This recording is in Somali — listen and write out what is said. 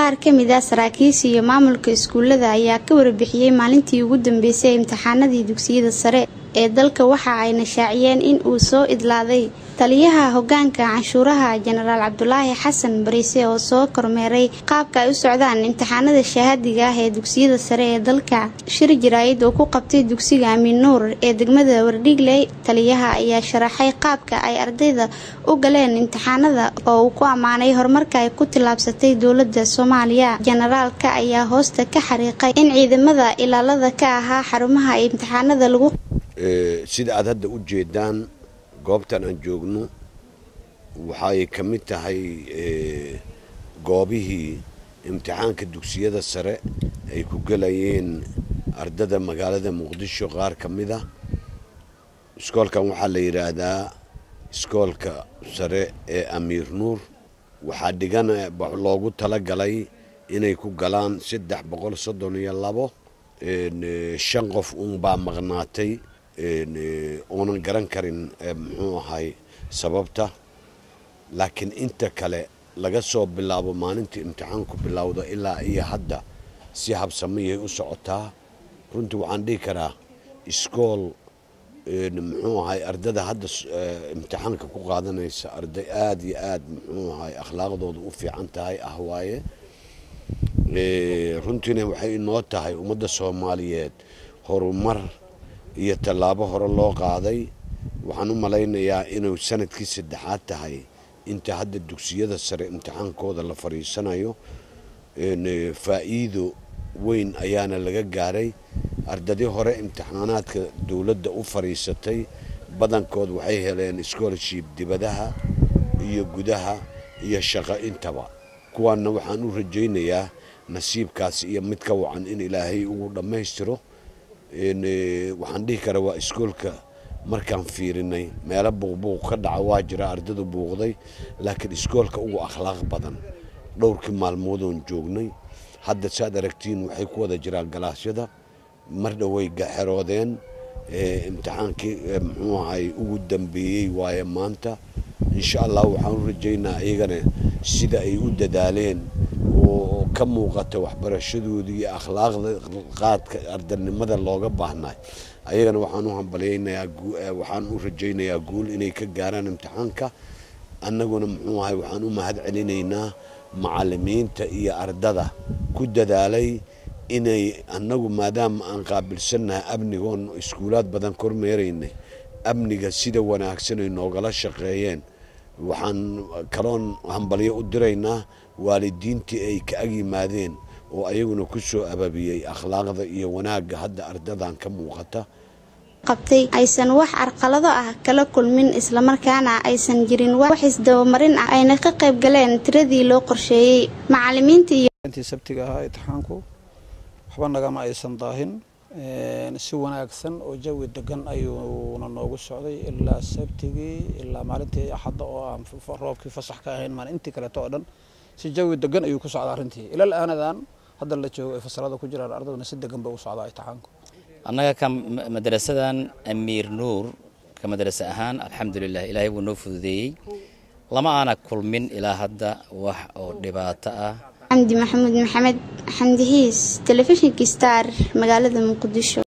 qaar ka mid ah saraakiisha iyo maamulka iskuullada ayaa ka warbixiyey maalintii ugu dambeysay imtixaanadii dugsiyada sare ee dalka waxa ayna shaaciyeen in uu soo idlaaday taliyaha hogaanka canshuuraha jenaraal cabdulaahi xasan bariise oo soo kormeeray qaabka ay u socdaan imtixaanada shahaadiga ah ee dugsiyada sare ee dalka. Shir jaraayid oo ku qabtay dugsiga amiin nuur ee degmada wardhigley taliyaha ayaa sharaxay qaabka ay ardayda u galeen imtixaanada oo uu ku ammaanay horumarka ay ku tillaabsatay dowladda soomaaliya. Jenaraalka ayaa hoosta ka xariiqay in ciidamada ilaalada ka ahaa xarumaha imtixaanada lagu sida aad hadda u jeedaan goobtan aan joogno waxay ka mid tahay goobihii imtixaanka dugsiyada sare ay ku gelayeen ardada magaalada muqdisho qaar ka mid a iskoolkan waxaa la yidhaahdaa iskoolka sare ee amiir nuur. Waxaa dhigan loogu talagalay inay ku galaan saddex boqol soddon iyo labo shan qof uunbaa maqnaatay oonan garan karin muxuu ahay sababta? Laakiin inta kale laga soo bilaabo maalintii imtixaanku bilowda ilaa iyo hadda si habsamiyay u socotaa. Runtii waxaan dhihi karaa iskool muxuu ahay ardada hadda imtixaanka ku qaadanaysa arday aada iyo aada muxuu ahay akhlaaqdooda u fiican tahay ah waaye? Runtiina waxay inoo tahay ummadda soomaaliyeed horumar iyo tallaabo hore loo qaaday waxaan u malaynayaa inuu sannadkii saddexaad tahay. Inta hadda dugsiyada sare imtixaankooda la fadhiisanayo faa'iido weyn ayaana laga gaaray. Ardadii hore imtixaanaadka dowladda u fadhiisatay badankood waxay heleen scholarship dibadaha iyo gudaha iyo shaqo intaba. Kuwaanna waxaan u rajaynayaa nasiibkaas iyo mid ka wacan in ilaahay ugu dhammaystiro waxaan dhihi karaa waa iskoolka markaan fiirinay meelo buuqbuuq ka dhaca waa jira ardadu buuqday laakiin iskoolka ugu akhlaaq badan. Dhowrkii maalmoodoon joognay hadda saad aragtiin waxay ku wada jiraan galaasyada mar dhoway xeroodeen imtixaankii muxuu ahay ugu dambeeyey waaye maanta. Insha allah waxaan u rajaynaa iyagana sida ay u dadaaleen oo ka muuqata waxbarashadoodii iyo akhlaaqda qaadka ardanimada looga baahnay. Ayagana waxaan u hambalyaynayaa waxaan u rajaynayaa guul inay ka gaaraan imtixaanka. Annaguna muxuu ahay waxaan u mahad celinaynaa macallimiinta iyo ardada ku dadaalay inay annagu maadaama aan qaabilsannahay amnigoon iskuulaad badan kormeeraynay amniga sida wanaagsan ay noogala shaqeeyeen waxaan kaloon hambalyo u diraynaa waalidiintii ay ka ag yimaadeen oo ayaguna ku soo ababiyey akhlaaqda iyo wanaagga hadda ardadan ka muuqata. Qabtay aysan wax carqalado ah kala kulmin islamarkaana aysan jirin wax isdabamarin ah ayna ka qayb galeen tiradii loo qorsheeyey. Macalimiinta iyo intii sabtiga ahaa imtixaanku waxba nagama aysan daahin si wanaagsan oo jawi degan ayuuna noogu socday ilaa sabtigii ilaa maalintii axadda oo aan roobkii fasax ka ahayn maalintii kaleeto oo dhan si jawi degan ayuu ku socdaa arrintii. Ilal aanadan hadda la joogo ay fasalada ku jiraan ardaduna si degan bay u socdaa imtixaanku. Annaga ka madarasadan amiir nuur ka madrasa ahaan alxamdulilah ilaahay wuu noo fududeeyey. Lama aana kulmin ilaa hadda wax oo dhibaato ah xamdi maxamuud maxamed xamdi hiis telefishinka star magaalada muqdisho